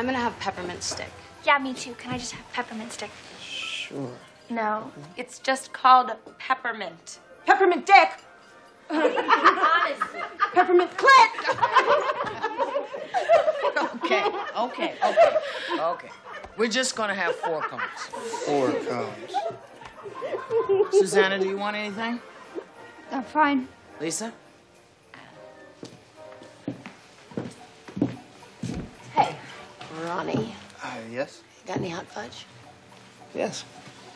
I'm gonna have peppermint stick. Yeah, me too. Can I just have peppermint stick? Sure. No, it's just called peppermint. Peppermint dick. Honestly. Peppermint clit. Okay, okay, okay, okay. We're just gonna have four cones. Four cones. Susanna, do you want anything? I'm fine. Lisa? Ronnie, Uh, yes? got any hot fudge? Yes.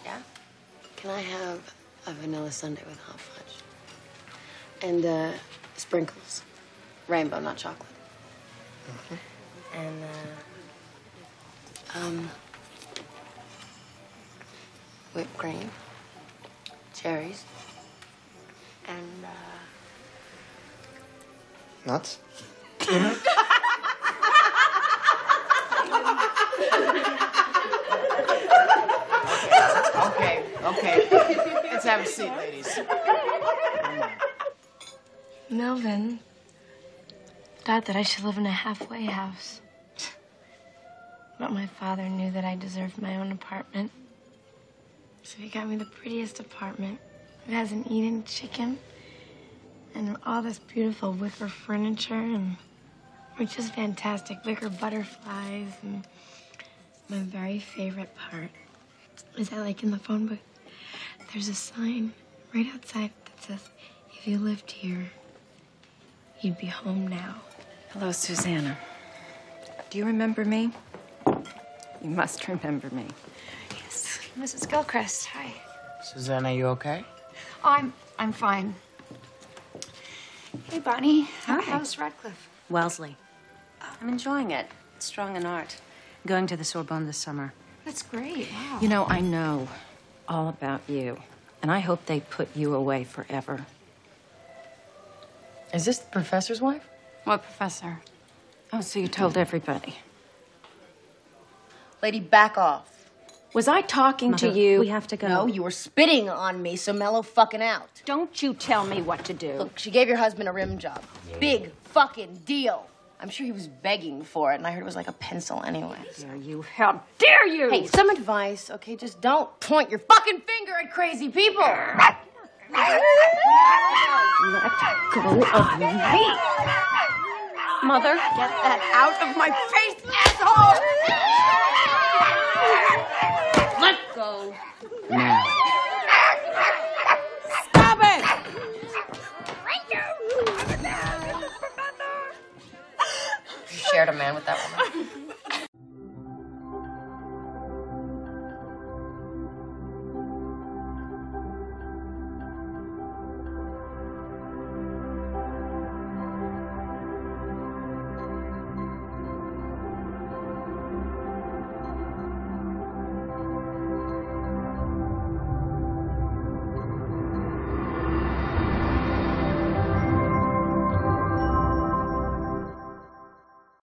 Yeah? Can I have a vanilla sundae with hot fudge? And uh, sprinkles. Rainbow, not chocolate. And, uh, um, whipped cream, cherries, and, uh, Nuts? Okay, okay. Let's have a seat, ladies. Melvin thought that I should live in a halfway house. But my father knew that I deserved my own apartment. So he got me the prettiest apartment. It has an eating chicken and all this beautiful wicker furniture and which is fantastic. Wicker butterflies and my very favorite part is that like in the phone book there's a sign right outside that says if you lived here you'd be home now. Hello, Susanna. Do you remember me? You must remember me. Yes, Mrs. Gilcrest. Hi. Susanna, you okay? I'm I'm fine. Hey, Bonnie. Hi. How's Radcliffe? Wellesley. Uh, I'm enjoying it. Strong in art. Going to the Sorbonne this summer. That's great. Wow. You know, I know all about you, and I hope they put you away forever. Is this the professor's wife? What professor? Oh, so you told everybody. Lady, back off. Was I talking Mother, to you? we have to go. No, you were spitting on me, so mellow fucking out. Don't you tell me what to do. Look, she gave your husband a rim job. Big fucking deal. I'm sure he was begging for it, and I heard it was like a pencil anyway. Dare you? How dare you? Hey, some advice, okay? Just don't point your fucking finger at crazy people. Let go of me. Mother, Get that out of my face, asshole! Let go. Shared a man with that woman.